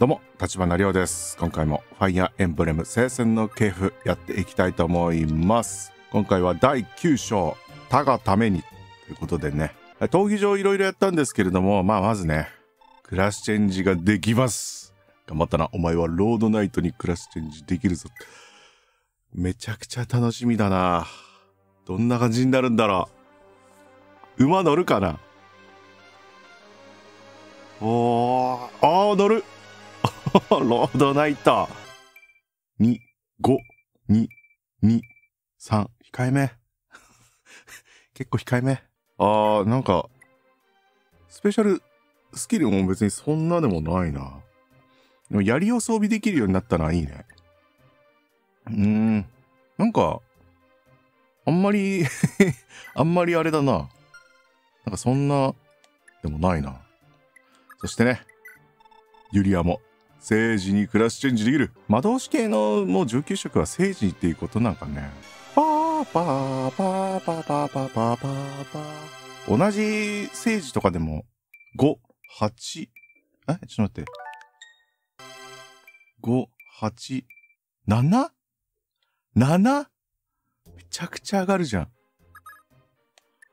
どうも、立花亮です。今回もファイアーエンブレム聖戦の系譜やっていきたいと思います。今回は第9章、他がためにということでね、闘技場いろいろやったんですけれども、まあまずね、クラスチェンジができます。頑張ったな。お前はロードナイトにクラスチェンジできるぞ。めちゃくちゃ楽しみだな。どんな感じになるんだろう。馬乗るかなおー、あー乗る ロードナイト。2、5、2、2、3、控えめ。結構控えめ。あー、なんか、スペシャルスキルも別にそんなでもないな。でも槍を装備できるようになったのはいいね。うーん、なんか、あんまり、あんまりあれだな。なんかそんな、でもないな。そしてね、ユリアも、セイジにクラスチェンジできる。魔導士系のもう上級職はセイジっていうことなんかね。パーパーパーパーパーパーパーパーパー。同じセイジとかでも、5、8、え？ちょっと待って。5、8、7?7? めちゃくちゃ上がるじゃん。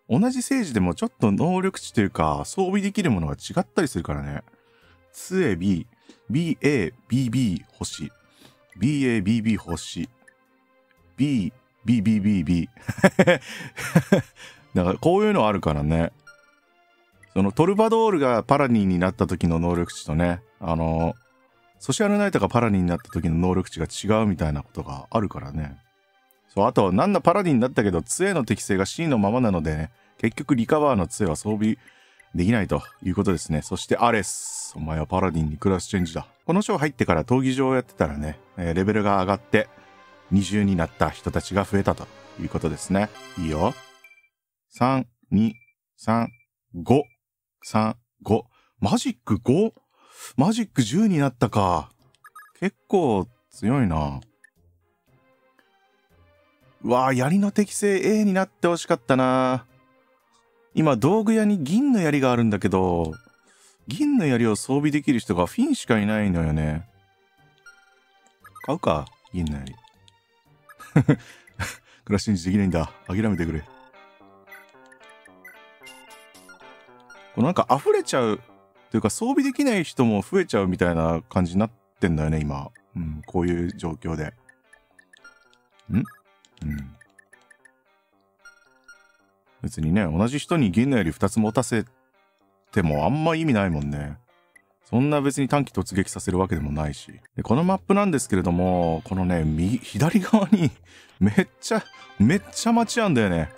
同じ聖治でもちょっと能力値というか装備できるものが違ったりするからね。杖 B、BA、BB 星。BA、BB 星。B、BBBB。だからこういうのあるからね。そのトルバドールがパラニーになった時の能力値とね、あの、ソシャルナイトがパラニーになった時の能力値が違うみたいなことがあるからね。そう、あと、なんだパラディになったけど、杖の適性が C のままなのでね、結局リカバーの杖は装備できないということですね。そしてアレス。お前はパラディンにクラスチェンジだ。この章入ってから闘技場をやってたらね、えーレベルが上がって、20になった人たちが増えたということですね。いいよ。3、2、3、5、3、5。マジック 5? マジック10になったか。結構強いな。うわあ、槍の適性 A になってほしかったな。今、道具屋に銀の槍があるんだけど、銀の槍を装備できる人がフィンしかいないのよね。買うか、銀の槍。クラッシュンジできないんだ。諦めてくれ。これなんか溢れちゃう、というか装備できない人も増えちゃうみたいな感じになってんだよね、今。うん、こういう状況で。ん？うん。別にね、同じ人に銀の槍2つ持たせてもあんま意味ないもんね。そんな別に短期突撃させるわけでもないし。で、このマップなんですけれども、このね、右、左側に めっちゃ、めっちゃ街あんだよね。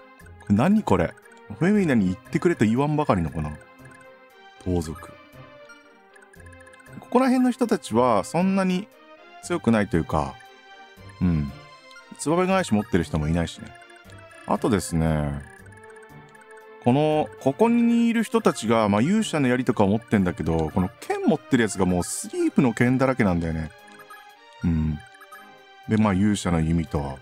何これ？フェミナに行ってくれと言わんばかりのかな？盗賊。ここら辺の人たちはそんなに強くないというか、うん。ツバメ返し持ってる人もいないしね。あとですね、この、ここにいる人たちが、まあ勇者の槍とかを持ってんだけど、この剣持ってるやつがもうスリープの剣だらけなんだよね。うん。で、まあ勇者の弓と、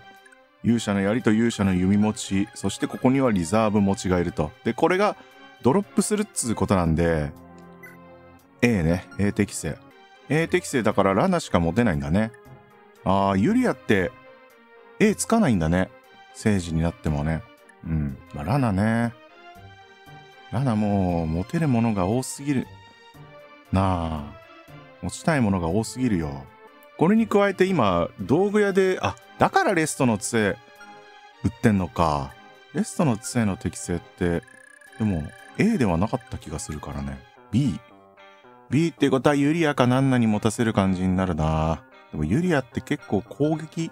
勇者の槍と勇者の弓持ち、そしてここにはリザーブ持ちがいると。で、これがドロップするっつうことなんで、A ね、A 適性。A 適性だからラナしか持てないんだね。ああ、ユリアって、A つかないんだね。聖治になってもね。うん。まあ、ラナね。ラナもう、持てるものが多すぎる。なあ。持ちたいものが多すぎるよ。これに加えて今、道具屋で、あ、だからレストの杖、売ってんのか。レストの杖の適性って、でも、A ではなかった気がするからね。B。B ってことはユリアかナンナに持たせる感じになるな。でもユリアって結構攻撃、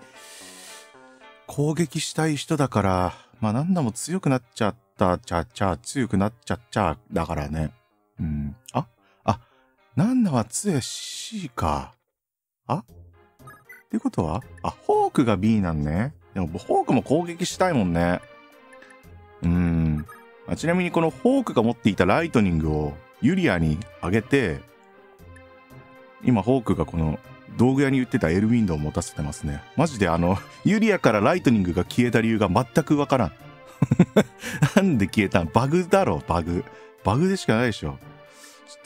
攻撃したい人だから、まあナンナも強くなっちゃってた、ちゃっちゃ、強くなっちゃっちゃ、だからね。うん。あ、あ、ナンナは杖 C か。あ？ってことは？あ、ホークが B なんね。でも、ホークも攻撃したいもんね。うん。あちなみにこのホークが持っていたライトニングをユリアにあげて、今ホークがこの道具屋に売ってたエルウィンドウを持たせてますね。マジであの、ユリアからライトニングが消えた理由が全くわからん。なんで消えたんバグだろ、バグ。バグでしかないでしょ。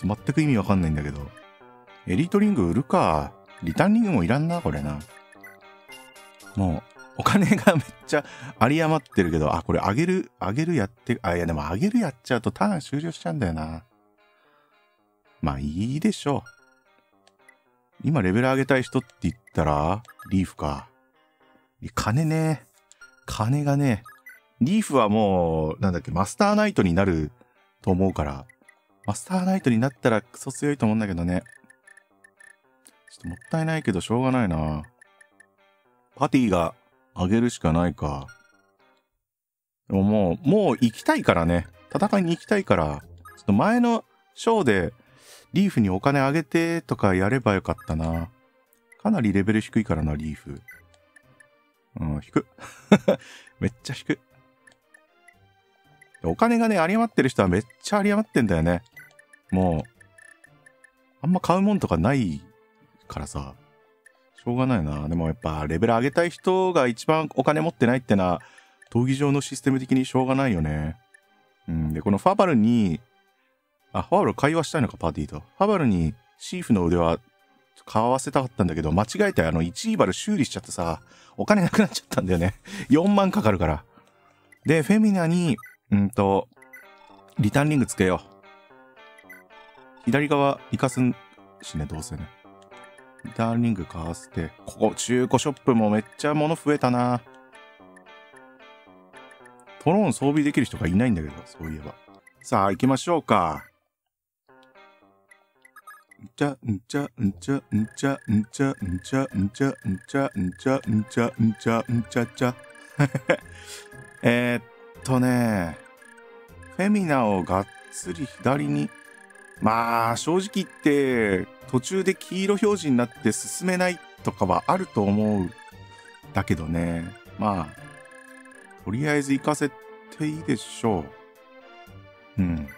ちょっと全く意味わかんないんだけど。エリートリング売るか。リターンリングもいらんな、これな。もう、お金がめっちゃ有り余ってるけど、あ、これあげる、あげるやって、あ、いやでもあげるやっちゃうとターン終了しちゃうんだよな。まあいいでしょう。今レベル上げたい人って言ったら、リーフか。金ね。金がね。リーフはもう、なんだっけ、マスターナイトになると思うから。マスターナイトになったらクソ強いと思うんだけどね。ちょっともったいないけどしょうがないな。パティが上げるしかないか。でももう、もう行きたいからね。戦いに行きたいから、ちょっと前のショーでリーフにお金あげてとかやればよかったな。かなりレベル低いからな、リーフ。うん、低 めっちゃ低お金がね、有り余ってる人はめっちゃ有り余ってんだよね。もう、あんま買うもんとかないからさ。しょうがないな。でもやっぱレベル上げたい人が一番お金持ってないってのは、闘技場のシステム的にしょうがないよね。うん。で、このファバルに、あ、ファバル会話したいのか、パーティーと。ファバルにシーフの腕輪買わせたかったんだけど、間違えてあの1位バル修理しちゃってさ、お金なくなっちゃったんだよね。4万かかるから。で、フェミナに、うんと、リターンリングつけよう。左側行かすんしね、どうせね。リターンリング買わせて、ここ中古ショップもめっちゃ物増えたな。トローン装備できる人がいないんだけど、そういえば。さあ、行きましょうか。んちゃ、んちゃ、んちゃ、んちゃ、んちゃ、んちゃ、んちゃ、んちゃ、んちゃ、んちゃ、んちゃ、んちゃん、ちゃ。んちゃ、んちゃ、んちゃ、んちゃ、んちゃ、んちゃ、んちゃ、んちゃえっとね、フェミナをがっつり左にまあ正直言って途中で黄色表示になって進めないとかはあると思うだけどね。まあとりあえず行かせていいでしょう。うん。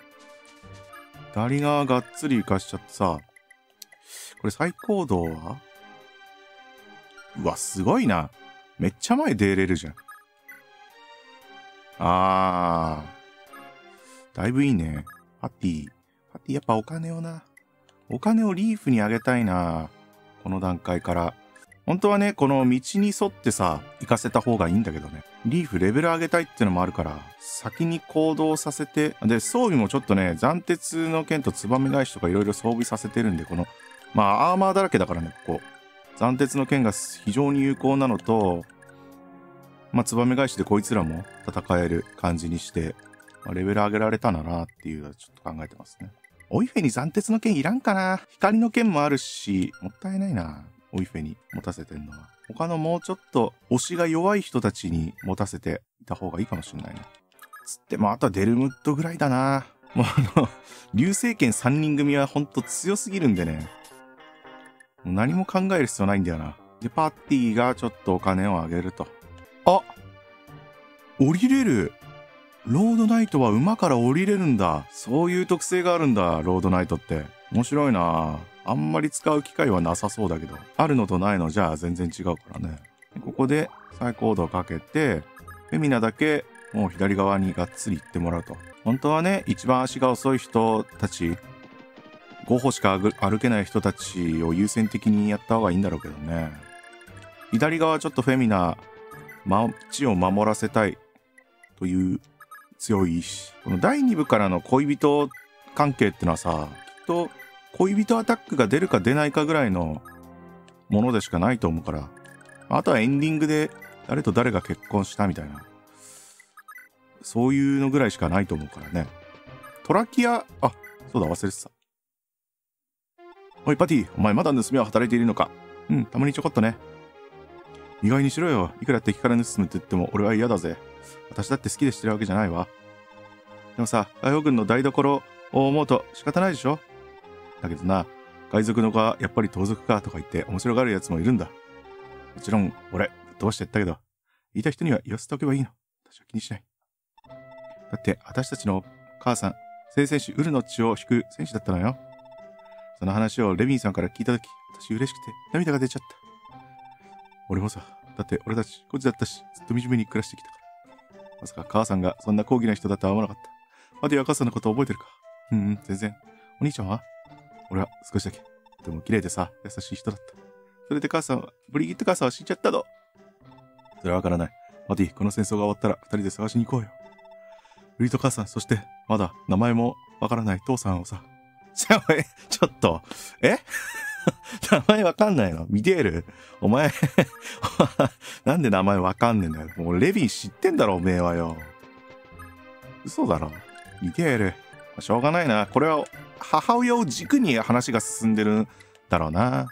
左側がっつり行かしちゃってさこれ最高度は？うわすごいな。めっちゃ前出れるじゃん。あーだいぶいいねハッピーやっぱお金をな。お金をリーフにあげたいな。この段階から。本当はね、この道に沿ってさ、行かせた方がいいんだけどね。リーフレベル上げたいってのもあるから、先に行動させて、で、装備もちょっとね、斬鉄の剣とツバメ返しとかいろいろ装備させてるんで、この、まあ、アーマーだらけだからね、ここ。斬鉄の剣が非常に有効なのと、まあ、ツバメ返しでこいつらも戦える感じにして、まあ、レベル上げられたならっていうのはちょっと考えてますね。オイフェに斬鉄の剣いらんかな光の剣もあるし、もったいないな。オイフェに持たせてんのは。他のもうちょっと推しが弱い人たちに持たせていた方がいいかもしれないな。つってもあとはデルムッドぐらいだな。もうあの、流星剣3人組はほんと強すぎるんでね。もう何も考える必要ないんだよな。で、パーティーがちょっとお金をあげると。あ降りれるロードナイトは馬から降りれるんだ。そういう特性があるんだ、ロードナイトって。面白いなあんまり使う機会はなさそうだけど。あるのとないのじゃあ全然違うからね。ここで最高度をかけて、フェミナだけもう左側にがっつり行ってもらうと。本当はね、一番足が遅い人たち、5歩しか歩けない人たちを優先的にやった方がいいんだろうけどね。左側ちょっとフェミナ、街を守らせたいという強いし、この第2部からの恋人関係ってのはさ、きっと恋人アタックが出るか出ないかぐらいのものでしかないと思うから、あとはエンディングで誰と誰が結婚したみたいな、そういうのぐらいしかないと思うからね。トラキア、あ、そうだ、忘れてた。おい、パティ、お前まだ盗みは働いているのかうん、たまにちょこっとね。意外にしろよ。いくら敵から盗むって言っても俺は嫌だぜ。私だって好きでしてるわけじゃないわ。でもさ、外国軍の台所を思うと仕方ないでしょ？だけどな、海賊の子はやっぱり盗賊かとか言って面白がる奴もいるんだ。もちろん、俺、どうしてったけど、言いた人には言わせておけばいいの。私は気にしない。だって、私たちの母さん、聖戦士ウルの血を引く戦士だったのよ。その話をレビンさんから聞いたとき、私嬉しくて涙が出ちゃった。俺もさ、だって俺たち、こっちだったし、ずっと惨めに暮らしてきたから。まさか母さんがそんな高貴な人だとは思わなかった。マディは母さんのこと覚えてるか？うんうん、全然。お兄ちゃんは？俺は少しだけ。とても綺麗でさ、優しい人だった。それで母さんは、ブリギット母さんは死んじゃったの？それはわからない。マティ、この戦争が終わったら二人で探しに行こうよ。ブリギット母さん、そして、まだ名前もわからない父さんをさ。ちょ、ちょっと、え？名前わかんないの？ミデールお前 なんで名前わかんねえんだよ。もうレビン知ってんだろ、おめえはよ。嘘だろ。ミデール。しょうがないな。これは母親を軸に話が進んでるんだろうな。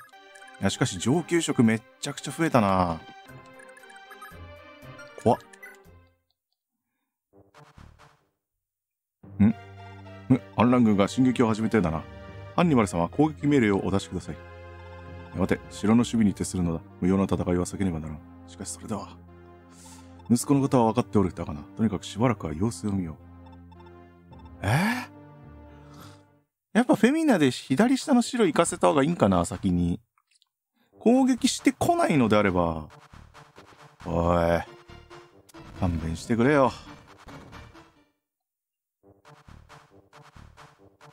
いや、しかし上級職めっちゃくちゃ増えたな。怖っ。ん？ん反乱軍が進撃を始めてんだな。ハンニバル様攻撃命令をお出しください。待て、城の守備に徹するのだ。無用な戦いは避けねばならん。しかしそれでは。息子のことは分かっておるだかな。とにかくしばらくは様子を見よう。え？ー、やっぱフェミナで左下の白行かせた方がいいんかな、先に。攻撃してこないのであれば。おい。勘弁してくれよ。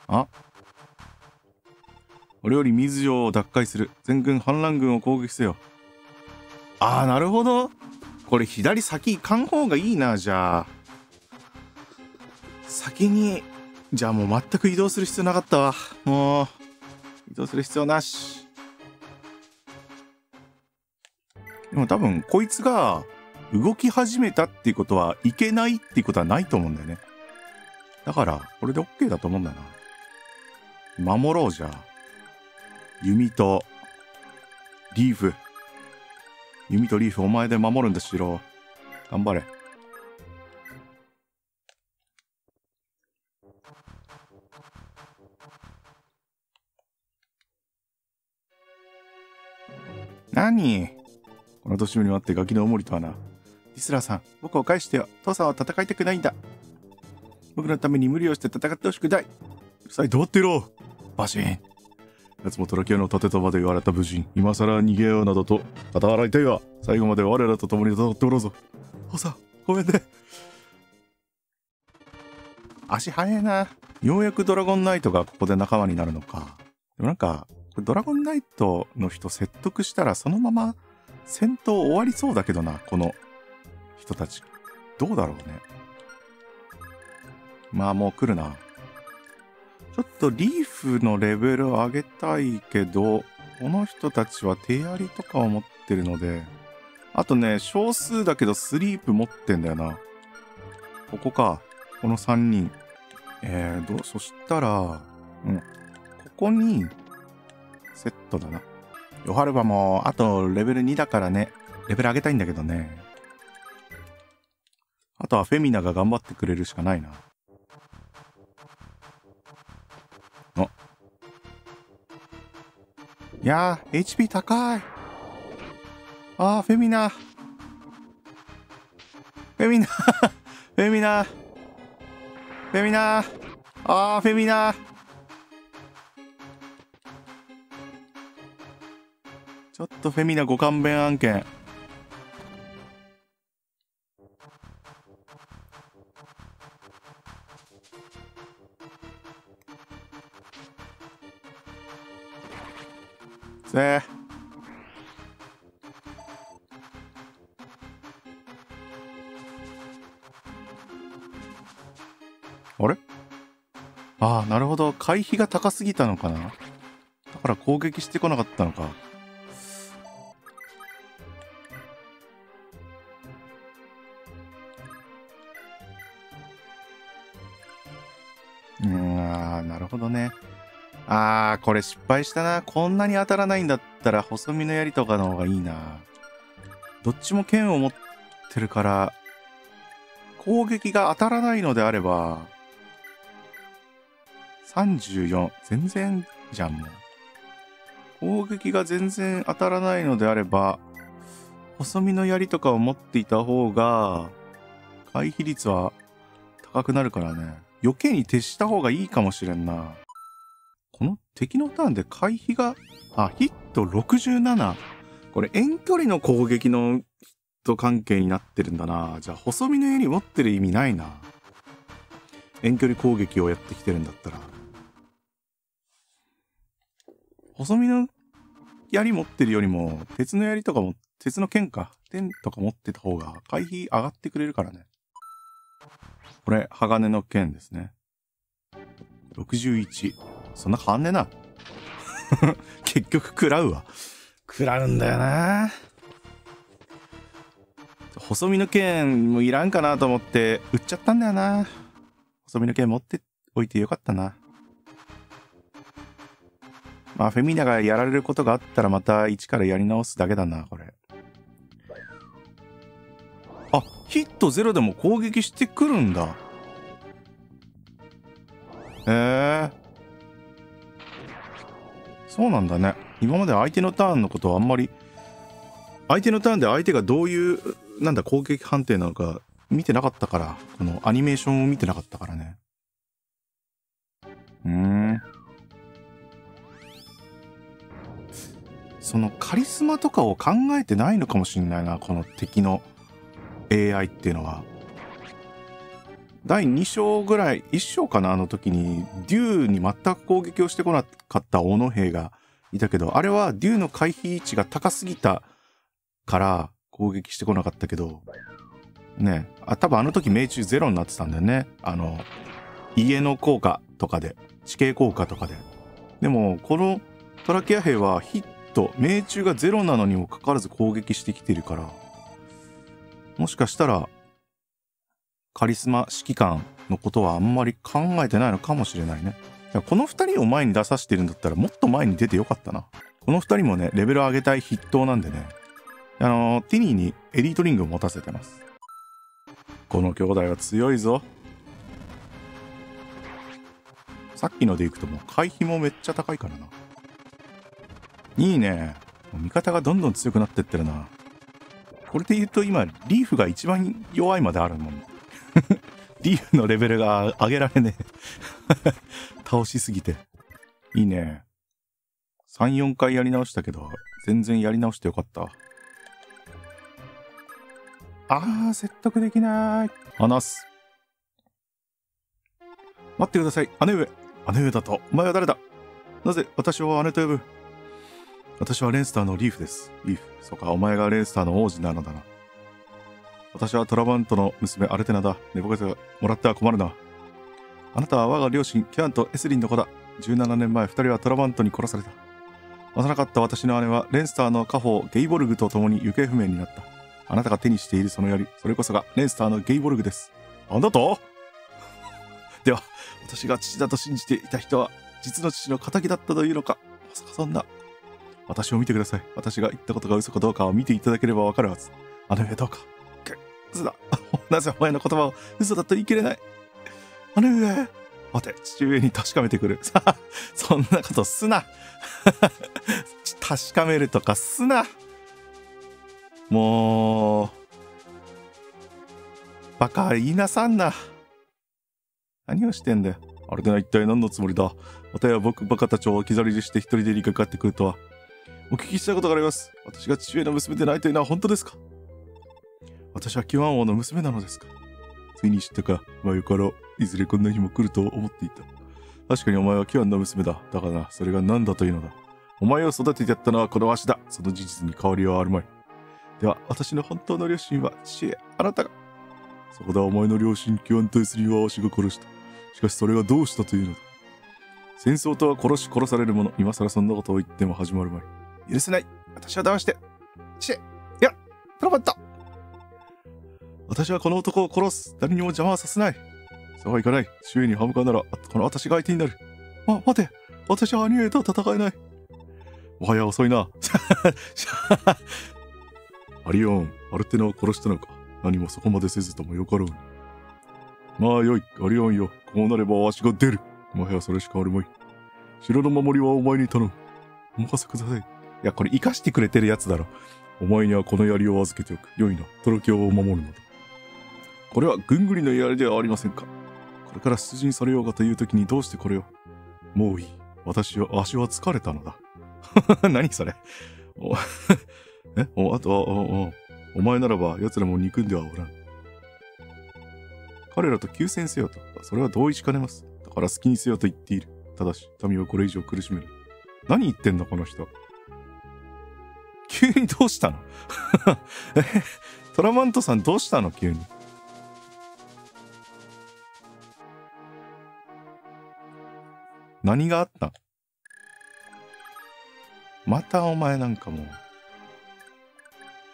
あ？俺より水城を奪回する。全軍反乱軍を攻撃せよ。ああ、なるほど。これ左先行かん方がいいな、じゃあ。先に、じゃあもう全く移動する必要なかったわ。もう、移動する必要なし。でも多分、こいつが動き始めたっていうことはいけないっていうことはないと思うんだよね。だから、これで OK だと思うんだな。守ろうじゃあ。弓と、リーフ。弓とリーフお前で守るんだしろ。頑張れ。何？この年にあってガキのおもりとはな。リスラーさん、僕を返してよ。父さんは戦いたくないんだ。僕のために無理をして戦ってほしくない。うるさい、どうってろバシン。奴もトラキアの盾とまで言われた武人、今更逃げようなどと、たた笑いたいわ。最後まで我らと共に戦っておろうぞ。おさん、ごめんね。足早いな。ようやくドラゴンナイトがここで仲間になるのか。でもなんか、ドラゴンナイトの人説得したらそのまま戦闘終わりそうだけどな、この人たち。どうだろうね。まあもう来るな。ちょっとリーフのレベルを上げたいけど、この人たちは手槍とかを持ってるので、あとね、少数だけどスリープ持ってんだよな。ここか。この3人。えー、ど、そしたら、うん。ここに、セットだな。ヨハルバも、あとレベル2だからね。レベル上げたいんだけどね。あとはフェミナが頑張ってくれるしかないな。いやー、HP 高い。あー、フェミナ。フェミナ。フェミナ。フェミナ。あー、フェミナ。ちょっとフェミナご勘弁案件。ねあれ？ああ、なるほど。回避が高すぎたのかな？だから攻撃してこなかったのか。これ失敗したな。こんなに当たらないんだったら、細身の槍とかの方がいいな。どっちも剣を持ってるから、攻撃が当たらないのであれば、34、全然じゃん、もう。攻撃が全然当たらないのであれば、細身の槍とかを持っていた方が、回避率は高くなるからね。余計に徹した方がいいかもしれんな。敵のターンで回避が、あ、ヒット67。これ遠距離の攻撃のヒット関係になってるんだな。じゃあ細身の槍持ってる意味ないな。遠距離攻撃をやってきてるんだったら。細身の槍持ってるよりも、鉄の槍とかも、鉄の剣か、剣とか持ってた方が回避上がってくれるからね。これ、鋼の剣ですね。61。そんな変わんねえな。結局食らうわ。食らうんだよな。細身の剣もいらんかなと思って売っちゃったんだよな。細身の剣持っておいてよかったな。まあ、フェミナがやられることがあったらまた一からやり直すだけだな、これ。あ、ヒットゼロでも攻撃してくるんだ。へえ。そうなんだね。今まで相手のターンのことはあんまり、相手のターンで相手がどういう、なんだ、攻撃判定なのか見てなかったから、このアニメーションを見てなかったからね。うん。そのカリスマとかを考えてないのかもしんないな、この敵の AI っていうのは。第2章ぐらい、1章かな、あの時に、デューに全く攻撃をしてこなかった小野兵がいたけど、あれはデューの回避位置が高すぎたから攻撃してこなかったけど、ね、あ、多分あの時命中ゼロになってたんだよね。あの、家の効果とかで、地形効果とかで。でも、このトラキア兵はヒット、命中がゼロなのにもかかわらず攻撃してきてるから、もしかしたら、カリスマ指揮官のことはあんまり考えてないのかもしれないね。この二人を前に出させてるんだったらもっと前に出てよかったな。この二人もね、レベル上げたい筆頭なんでね。あの、ティニーにエリートリングを持たせてます。この兄弟は強いぞ。さっきのでいくともう回避もめっちゃ高いからな。いいね。味方がどんどん強くなってってるな。これで言うと今、リーフが一番弱いまであるもん。リーフのレベルが上げられねえ 倒しすぎて。いいね。3、4回やり直したけど、全然やり直してよかった。あー、説得できない。話す。待ってください。姉上。姉上だと。お前は誰だ？なぜ？私を姉と呼ぶ私はレンスターのリーフです。リーフ。そうか、お前がレンスターの王子なのだな。私はトラバントの娘アルテナだ。寝ぼけてもらっては困るな。あなたは我が両親、キャンとエスリンの子だ。17年前、二人はトラバントに殺された。幼かった私の姉は、レンスターの家宝、ゲイボルグと共に行方不明になった。あなたが手にしているその槍、それこそがレンスターのゲイボルグです。なんだと？では、私が父だと信じていた人は、実の父の仇だったというのか。まさかそんな。私を見てください。私が言ったことが嘘かどうかを見ていただければわかるはず。あの上どうか。嘘だ。なぜお前の言葉を嘘だと言い切れない。あの上。待て、父上に確かめてくる。さあ、そんなことすな。確かめるとかすな。もう、バカ言いなさんな。何をしてんだよ。あれでは一体何のつもりだ。またや僕バカたちを置き去りにして一人でにかかってくるとは。お聞きしたいことがあります。私が父上の娘でないというのは本当ですか？私はキワン王の娘なのですか？ついに知ったか。前からいずれこんな日も来ると思っていた。確かにお前はキワンの娘だ。だからな、それが何だというのだ。お前を育ててやったのはこのわしだ。その事実に変わりはあるまい。では、私の本当の両親は父へ、あなたが。そこだ、お前の両親、キワンとエスリンはわしが殺した。しかしそれがどうしたというのだ。戦争とは殺し殺されるもの。今更そんなことを言っても始まるまい。許せない。私は騙して。チェ、いや、トラバット。私はこの男を殺す。誰にも邪魔はさせない。そうはいかない。周囲に歯向かうなら、この私が相手になる。ま、待て。私はアニメとは戦えない。もはや遅いな。アリオン、アルテナを殺したのか。何もそこまでせずともよかろう。まあよい、アリオンよ。こうなればわしが出る。もはやそれしかあるまい。城の守りはお前に頼む。お任せください。いや、これ生かしてくれてるやつだろ。お前にはこの槍を預けておく。良いな。トロキオを守るのだ。これはぐんぐりの槍ではありませんか？これから出陣されようかという時にどうしてこれを？もういい。私は足は疲れたのだ。何それ？お え？お、あとは、お、お前ならば奴らも憎んではおらん。彼らと休戦せよと。それは同意しかねます。だから好きにせよと言っている。ただし、民をこれ以上苦しめる。何言ってんのこの人？急にどうしたの？え？トラマントさんどうしたの？急に。何があった？またお前なんかもう、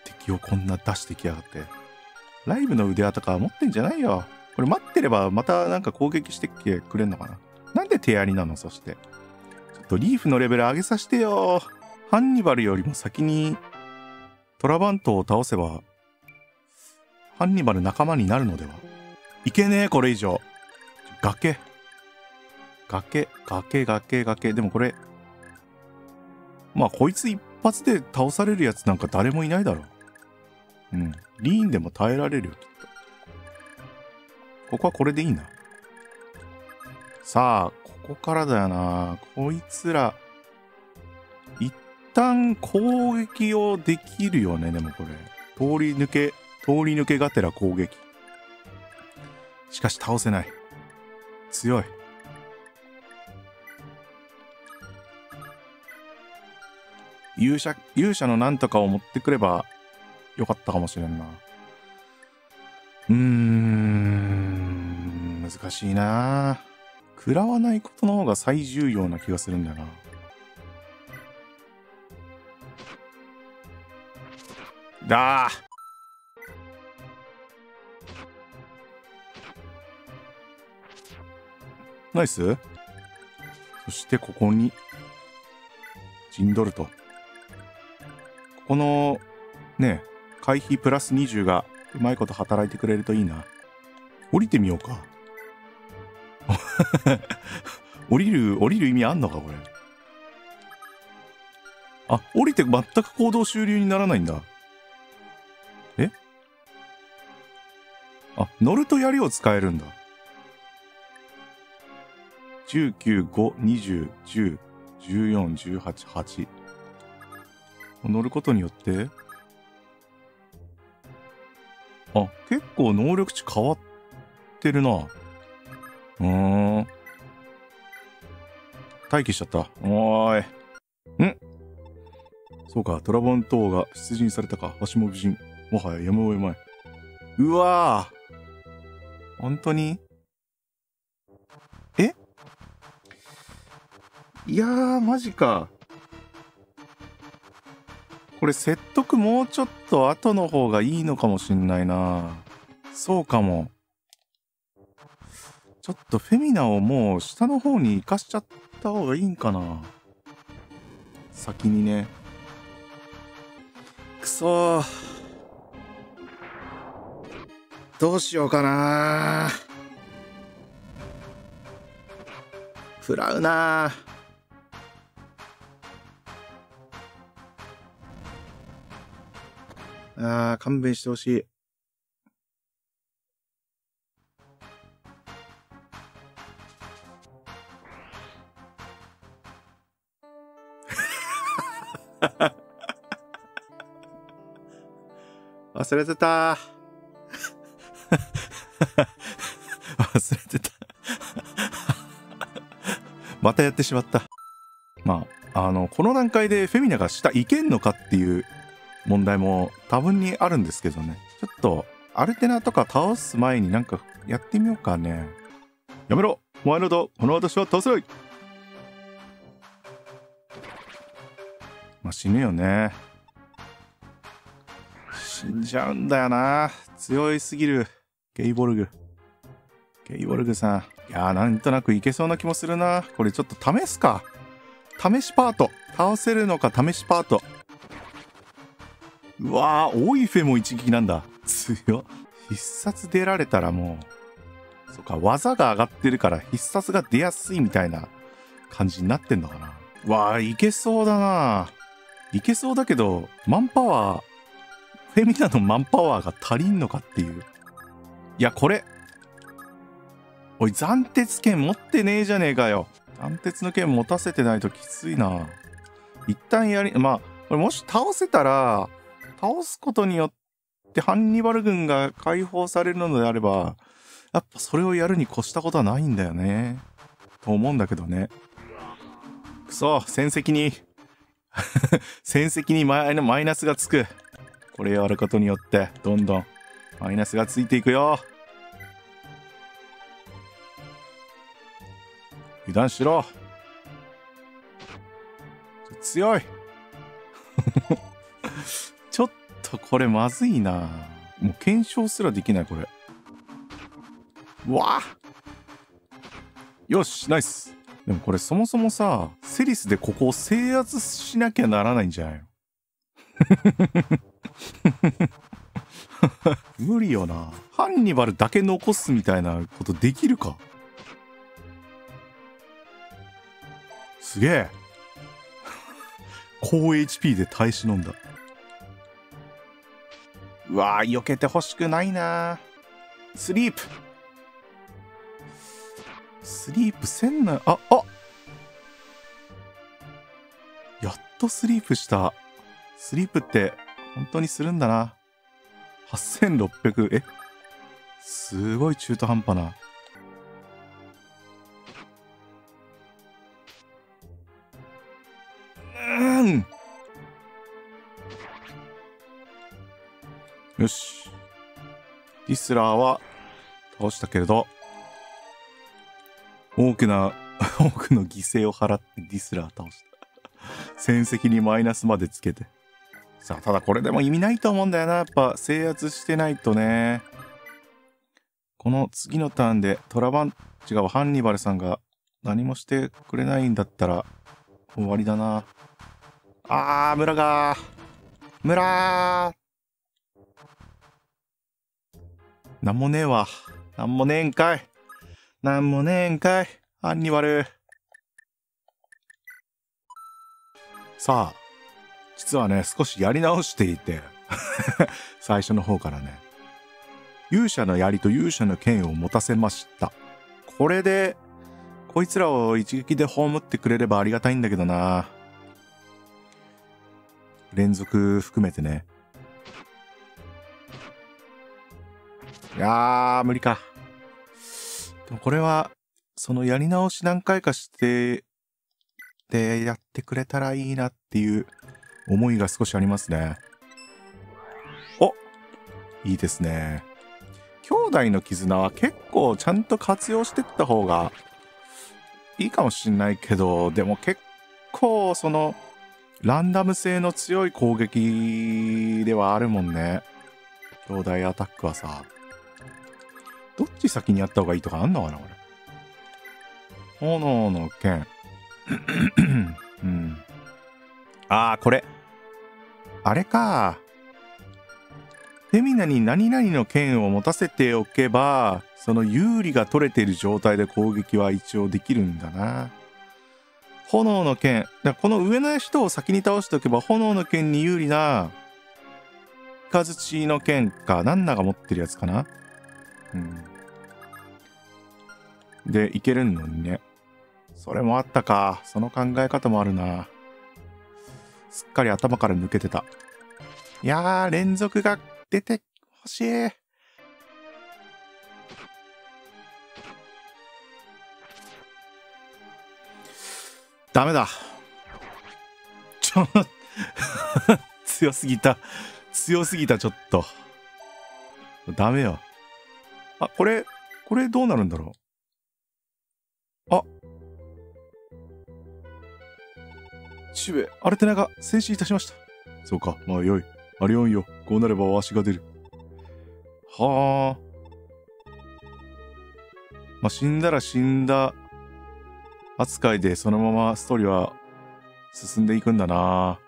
敵をこんな出してきやがって。ライブの腕輪とか持ってんじゃないよ。これ待ってればまたなんか攻撃してきてくれんのかななんで手やりなの？そして。ちょっとリーフのレベル上げさせてよ。ハンニバルよりも先にトラバントを倒せば、ハンニバル仲間になるのではいけねえ、これ以上。崖。崖、崖、崖、崖。でもこれ、まあこいつ一発で倒されるやつなんか誰もいないだろう。うん。リーンでも耐えられるよ、きっと。ここはこれでいいな。さあ、ここからだよな。こいつら、一旦攻撃をできるよね、でもこれ。通り抜け、通り抜けがてら攻撃。しかし倒せない。強い。勇者、勇者のなんとかを持ってくればよかったかもしれんな。うーん、難しいな食らわないことの方が最重要な気がするんだよな。だナイスそしてここに、陣取ると。この、ね、回避プラス20がうまいこと働いてくれるといいな。降りてみようか。降りる、降りる意味あんのか、これ。あ、降りて全く行動終了にならないんだ。え？あ、乗ると槍を使えるんだ。19、5、20、10、14、18、8。乗ることによって？あ、結構能力値変わってるな。うーん。待機しちゃった。おーい。ん？そうか、トラボン島が出陣されたか。わしも無人。もはややむを得まい。うわぁ。本当に？え？いやー、マジか。これ説得もうちょっと後の方がいいのかもしんないな。そうかも。ちょっとフェミナをもう下の方に行かしちゃった方がいいんかな。先にね。くそ。どうしようかな。食らうな。ああ、勘弁してほしい。忘れてた。忘れてた またやってしまった。まあ、あの、この段階でフェミナが下行けんのかっていう問題も多分にあるんですけどね。ちょっと、アルテナとか倒す前になんかやってみようかね。やめろお前のと、この私は倒せないまあ、死ぬよね。死んじゃうんだよな。強いすぎる。ゲイボルグ。ゲイボルグさん。いやー、なんとなくいけそうな気もするな。これちょっと試すか。試しパート。倒せるのか試しパート。うわー、オイフェも一撃なんだ。強必殺出られたらもう、そっか、技が上がってるから必殺が出やすいみたいな感じになってんのかな。わー、いけそうだないけそうだけど、マンパワー、フェミナのマンパワーが足りんのかっていう。いや、これ。おい、斬鉄剣持ってねえじゃねえかよ。斬鉄の剣持たせてないときついな。一旦やり、まあ、これもし倒せたら、倒すことによってハンニバル軍が解放されるのであれば、やっぱそれをやるに越したことはないんだよね。と思うんだけどね。くそ、戦績に 戦績にマイマイナスがつく。これやることによって、どんどんマイナスがついていくよ。油断しろ。強いとこれまずいな。もう検証すらできない、これ。うわよし、ナイス。でもこれそもそもさ、セリスでここを制圧しなきゃならないんじゃないの？無理よな。ハンニバルだけ残すみたいなことできるか？すげえ。高 HP で耐え忍んだ。うわぁ、避けてほしくないなスリープスリープせんな、あ、あやっとスリープした。スリープって本当にするんだな。8600、え？すごい中途半端な。よし。ディスラーは倒したけれど、多くな、多くの犠牲を払ってディスラー倒した。戦績にマイナスまでつけて。さあ、ただこれでも意味ないと思うんだよな。やっぱ制圧してないとね。この次のターンでトラバン、違う、ハンニバルさんが何もしてくれないんだったら終わりだな。あー、村が村なんもねえわ。なんもねえんかい。なんもねえんかい。ハンニバル。さあ、実はね、少しやり直していて 最初の方からね、勇者の槍と勇者の剣を持たせました。これで、こいつらを一撃で葬ってくれればありがたいんだけどな。連続含めてね。いやー、無理か。でもこれは、そのやり直し何回かして、で、やってくれたらいいなっていう思いが少しありますね。おいいですね。兄弟の絆は結構ちゃんと活用してった方がいいかもしんないけど、でも結構その、ランダム性の強い攻撃ではあるもんね。兄弟アタックはさ。どっち先にやった方がいいとかあんのかなこれ。炎の剣。うん。ああ、これ。あれか。フェミナに何々の剣を持たせておけば、その有利が取れている状態で攻撃は一応できるんだな。炎の剣。だこの上の人を先に倒しておけば、炎の剣に有利な、イズチの剣か、ナンナが持ってるやつかな。うん。で、いけるのにね。それもあったか。その考え方もあるな。すっかり頭から抜けてた。いやー、連続が出てほしい。ダメだ。ちょ、強すぎた。強すぎた、ちょっと。ダメよ。あ、これ、これどうなるんだろう？あ。父上、アルテナが戦死いたしました。そうか、まあよい。ありおんよ。こうなればわしが出る。はあ。まあ、死んだら死んだ扱いでそのままストーリーは進んでいくんだな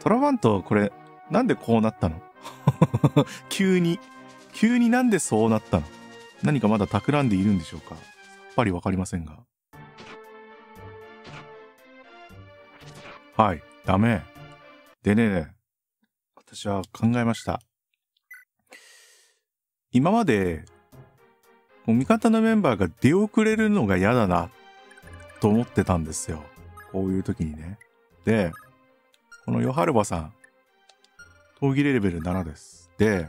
トラバントこれなんでこうなったの？急に急になんでそうなったの？何かまだ企んでいるんでしょうか？さっぱりわかりませんが。はいダメ。でね私は考えました。今までもう味方のメンバーが出遅れるのが嫌だな、と思ってたんですよ。こういう時にね。で、このヨハルバさん、闘技レベル7です。で、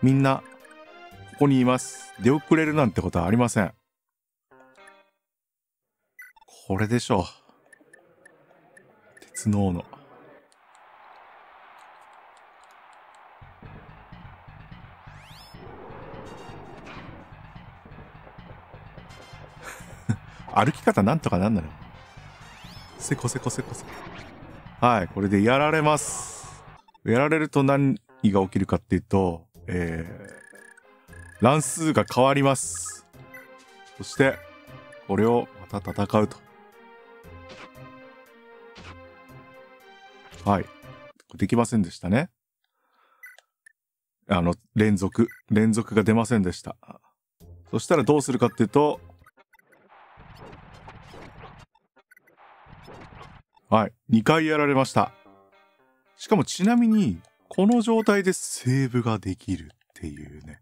みんな、ここにいます。出遅れるなんてことはありません。これでしょう。鉄の斧。歩き方なんとかなんなのせこせこせこせこ。はい、これでやられます。やられると何が起きるかっていうと、えー、乱数が変わります。そして、これをまた戦うと。はい。できませんでしたね。あの、連続、連続が出ませんでした。そしたらどうするかっていうと、はい。2回やられました。しかもちなみに、この状態でセーブができるっていうね。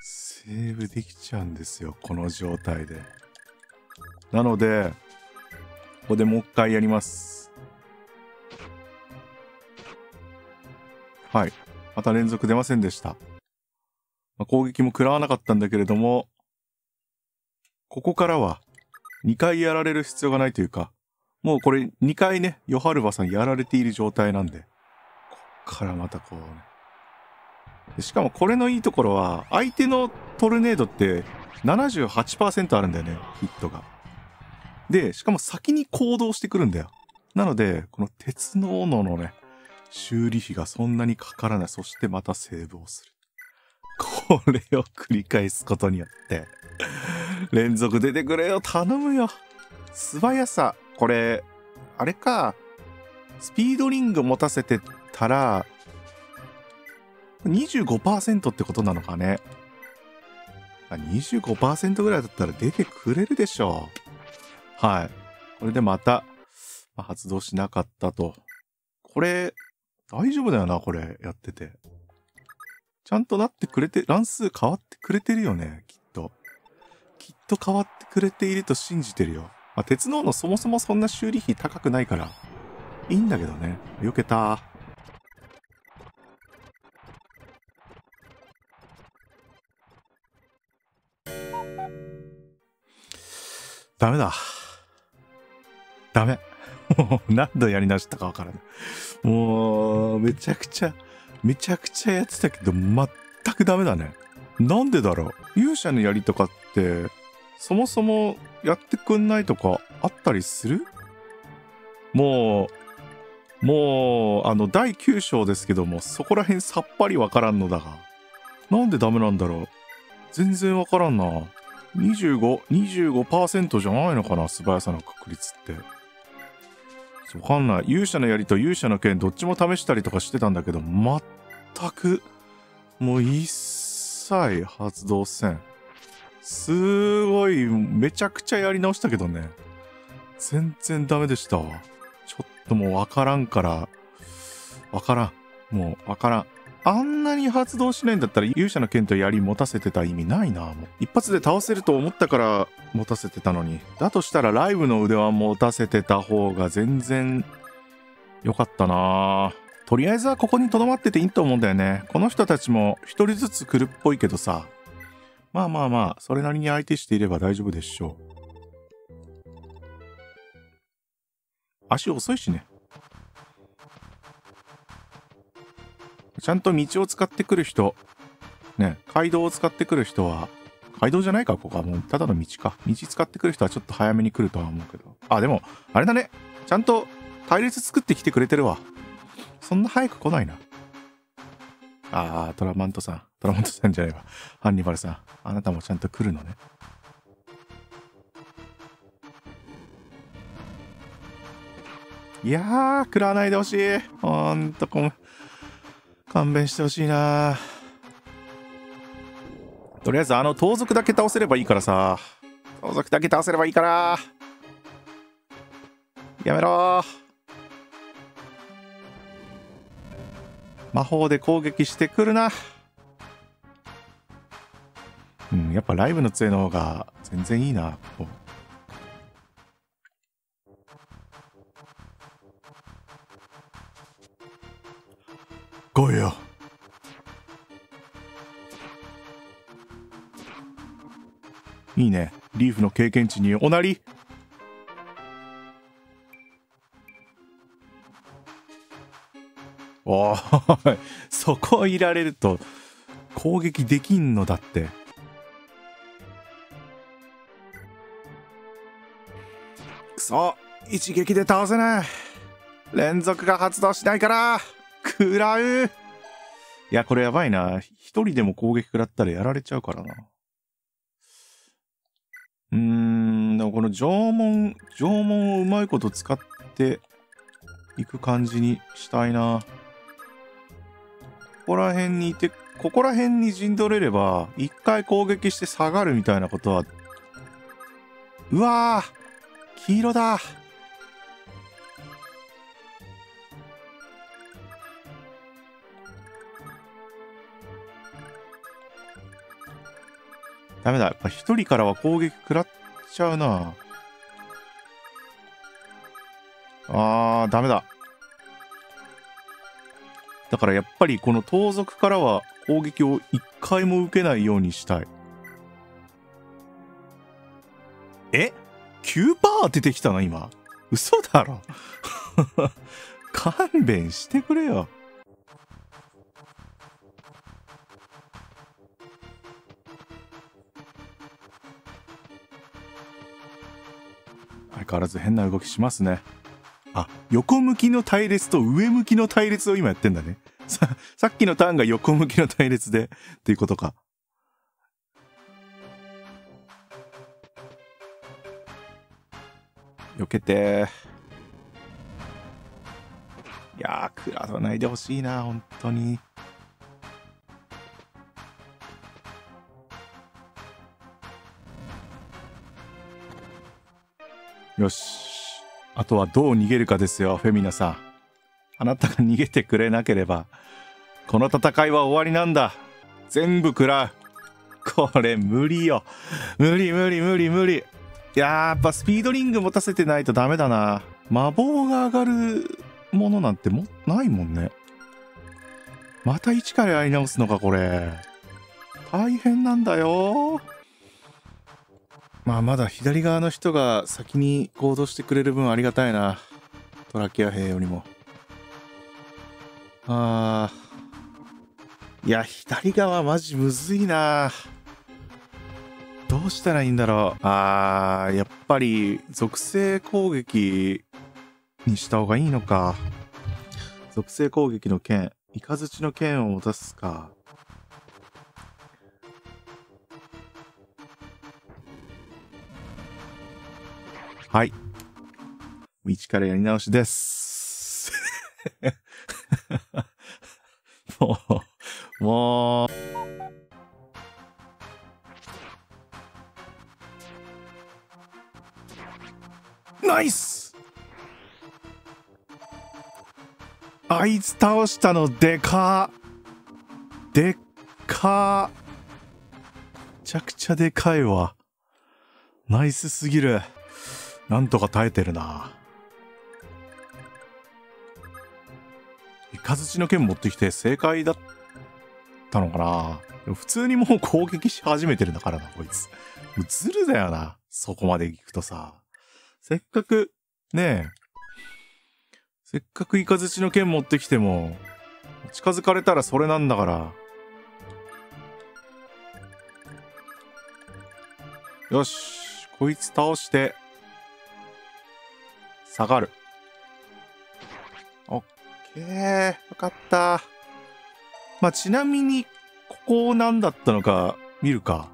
セーブできちゃうんですよ。この状態で。なので、ここでもう一回やります。はい。また連続出ませんでした。まあ、攻撃も食らわなかったんだけれども、ここからは2回やられる必要がないというか、もうこれ2回ね、ヨハルバさんやられている状態なんで、こっからまたこうね。しかもこれのいいところは、相手のトルネードって78%あるんだよね、ヒットが。で、しかも先に行動してくるんだよ。なので、この鉄の斧のね、修理費がそんなにかからない。そしてまたセーブをする。これを繰り返すことによって、連続出てくれよ、頼むよ。素早さ、これ、あれか、スピードリング持たせてたら、25%ってことなのかね。25%ぐらいだったら出てくれるでしょう。はい。これでまた、発動しなかったと。これ、大丈夫だよな、これ、やってて。ちゃんとなってくれて、乱数変わってくれてるよね、きっと。きっと変わってくれていると信じてるよ。まあ、鉄道のそもそもそんな修理費高くないから、いいんだけどね。避けたダメだ。ダメ。も う何度やり直したかわからない。もう、めちゃくちゃ、めちゃくちゃやってたけど、全くダメだね。なんでだろう勇者の槍とかって、そもそもやってくんないとかあったりする？もう、もう、あの、第9章ですけども、そこら辺さっぱりわからんのだが。なんでダメなんだろう？全然わからんな。25、25%じゃないのかな？素早さの確率って。わかんない。勇者の槍と勇者の剣どっちも試したりとかしてたんだけど、全く、もう一切発動せん。すごい、めちゃくちゃやり直したけどね。全然ダメでしたわ。ちょっともうわからんから、わからん。もうわからん。あんなに発動しないんだったら勇者の剣と槍持たせてた意味ないな。もう一発で倒せると思ったから持たせてたのに。だとしたらライブの腕は持たせてた方が全然良かったな。とりあえずはここに留まってていいと思うんだよね。この人たちも一人ずつ来るっぽいけどさ。まあまあまあ、それなりに相手していれば大丈夫でしょう。足遅いしね。ちゃんと道を使ってくる人、ね、街道を使ってくる人は、街道じゃないか、ここはもうただの道か。道使ってくる人はちょっと早めに来るとは思うけど。あ、でも、あれだね。ちゃんと隊列作ってきてくれてるわ。そんな早く来ないな。ああ、トラマントさん。トラマントさんじゃないわ。ハンニバルさん。あなたもちゃんと来るのね。いやー、食らないでほしい。ほんと、こ勘弁してほしいなとりあえず、あの、盗賊だけ倒せればいいからさ。盗賊だけ倒せればいいから。やめろ魔法で攻撃してくるな。うん、やっぱライブの杖の方が全然いいな、ここ。来いよ。いいね。リーフの経験値におなり。おい、そこいられると攻撃できんのだって。くそ一撃で倒せない連続が発動しないから食らういや、これやばいな。一人でも攻撃食らったらやられちゃうからな。うーん、でもこの縄文、縄文をうまいこと使っていく感じにしたいな。ここら辺にいて、ここら辺に陣取れれば、一回攻撃して下がるみたいなことは、うわー黄色だダメだ。やっぱ一人からは攻撃食らっちゃうな。あー、ダメだ。だからやっぱりこの盗賊からは攻撃を一回も受けないようにしたい。え ?9% 出てきたな、今？嘘だろ。勘弁してくれよ。相変わらず変な動きしますね。あ、横向きの隊列と上向きの隊列を今やってんだね。さ、さっきのターンが横向きの隊列でっていうことか。避けて。いやー、食らわないでほしいな、本当に。よし。あとはどう逃げるかですよ、フェミナさん。あなたが逃げてくれなければ、この戦いは終わりなんだ。全部食らう。これ無理よ。無理無理無理無理。やー、やっぱスピードリング持たせてないとダメだな。魔法が上がるものなんてもないもんね。また一からやり直すのか、これ。大変なんだよまあまだ左側の人が先に行動してくれる分ありがたいな。トラキア兵よりも。あー。いや、左側マジむずいな。どうしたらいいんだろう。あー、やっぱり属性攻撃にした方がいいのか。属性攻撃の剣。イカズチの剣を持たすか。はい。一からやり直しです。もう、もう。ナイスあいつ倒したのでかでっかめちゃくちゃでかいわ。ナイスすぎる。なんとか耐えてるな。イカズチの剣持ってきて正解だったのかな普通にもう攻撃し始めてるんだからな、こいつ。もうズルだよな。そこまで行くとさ。せっかく、ねえ。せっかくイカズチの剣持ってきても、近づかれたらそれなんだから。よし。こいつ倒して、下がる。オッケー。よかった。まあ、ちなみに、ここ何だったのか見るか。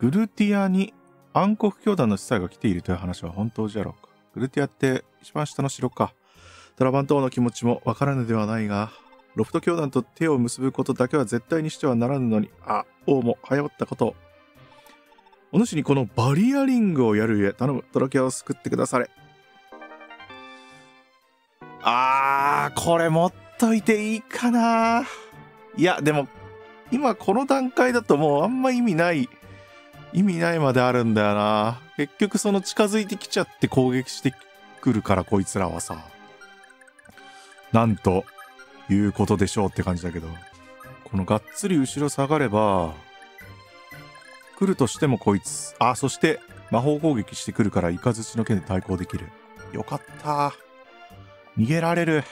グルティアに暗黒教団の司祭が来ているという話は本当じゃろうか。グルティアって一番下の城か。ドラバン島の気持ちもわからぬではないが、ロフト教団と手を結ぶことだけは絶対にしてはならぬのに、あ、王も早まったこと。お主にこのバリアリングをやるゆえ、頼む、トロキアを救ってくだされ。あー、これ持っといていいかな。いや、でも、今この段階だともうあんま意味ない、意味ないまであるんだよな。結局その近づいてきちゃって攻撃してくるからこいつらはさ。なんということでしょうって感じだけど。このがっつり後ろ下がれば、来るとしてもこいつ。あ、そして魔法攻撃してくるからイカズチの剣で対抗できる。よかった。逃げられる。